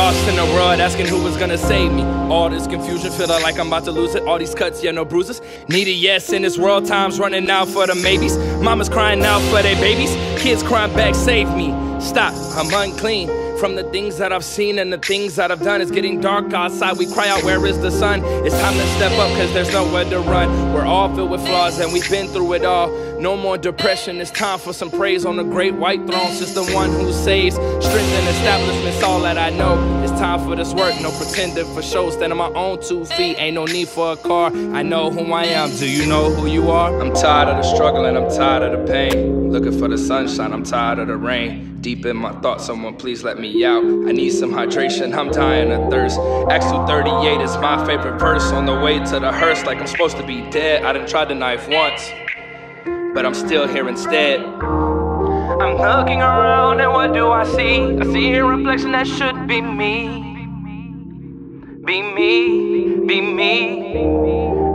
Lost in the world, asking who was gonna save me. All this confusion, feeling like I'm about to lose it. All these cuts, yeah, no bruises. Need a yes in this world, time's running out for the maybes. Mama's crying out for their babies. Kids crying back, save me. Stop, I'm unclean. From the things that I've seen and the things that I've done, it's getting dark outside. We cry out, Where is the sun? It's time to step up, cause there's nowhere to run. We're all filled with flaws and we've been through it all. No more depression, it's time for some praise on the great white throne. Since the one who saves, strength and establishment's all that I know. It's time for this work, no pretending for show. Stand on my own two feet, ain't no need for a car. I know who I am, do you know who you are? I'm tired of the struggle and I'm tired of the pain. Looking for the sunshine, I'm tired of the rain. Deep in my thoughts, someone please let me out. I need some hydration, I'm dying of thirst. Acts 238 is my favorite verse. On the way to the hearse, like I'm supposed to be dead. I done tried the knife once, but I'm still here instead. I'm looking around and what do I see? I see a reflection that should be me. Be me, be me.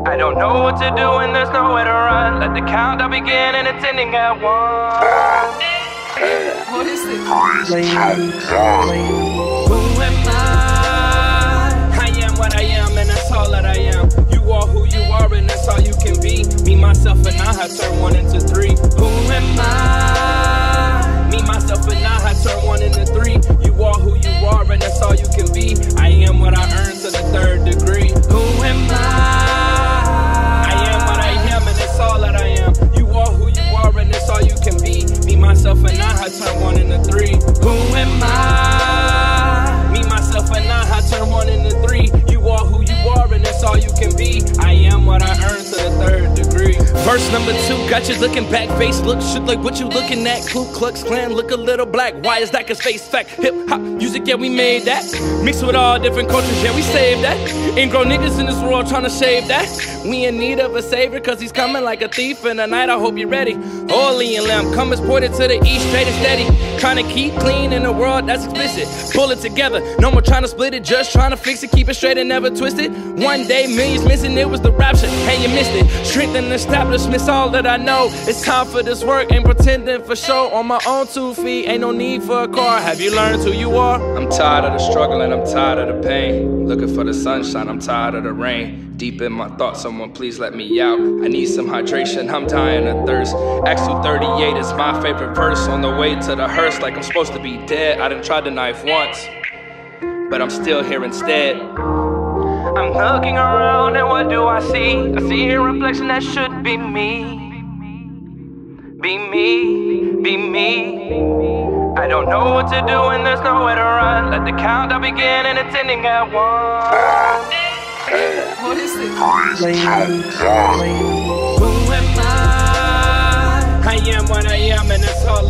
I don't know what to do and there's nowhere to run. Let the countdown begin and it's ending at one. What is this? Who am got you looking back, face look shit like what you looking at. Ku Klux Klan look a little black. Why is that? Cause face fact, hip hop music, yeah, we made that. Mixed with all different cultures, yeah, we saved that. Ain't grown niggas in this world trying to save that. We in need of a savior, cause he's coming like a thief in the night. I hope you're ready. Holy and lamb, come as pointed to the east, straight and steady. Trying to keep clean in a world that's explicit. Pull it together, no more trying to split it, just trying to fix it, keep it straight and never twist it. One day, millions missing, it was the rapture, and you missed it. Strength and establishment's all that I know. It's time for this work, ain't pretending for show. On my own two feet, ain't no need for a car. Have you learned who you are? I'm tired of the struggle and I'm tired of the pain. Looking for the sunshine, I'm tired of the rain. Deep in my thoughts, someone please let me out. I need some hydration, I'm dying of thirst. Acts 238 is my favorite verse. On the way to the hearse, like I'm supposed to be dead. I done tried the knife once, but I'm still here instead. I'm looking around and what do I see? I see a reflection that should be me. Be me, be me. I don't know what to do and there's nowhere to run. Let the countdown begin and it's ending at one. What is this? Who am I? I am what I am, and that's all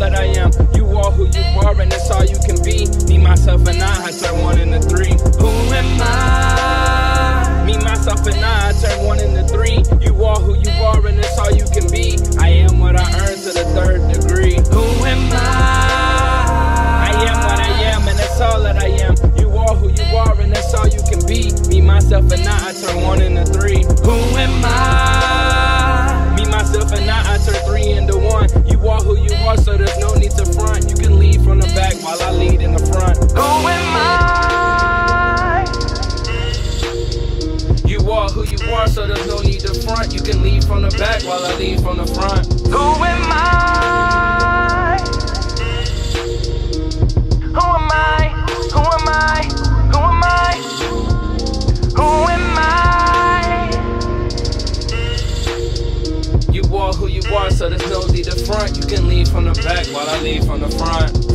are who you are, so there's no need to front. You can lead from the back while I lead from the front. Who am I? Who am I? Who am I? Who am I? Who am I? You are who you are, so there's no need to front. You can lead from the back while I lead from the front.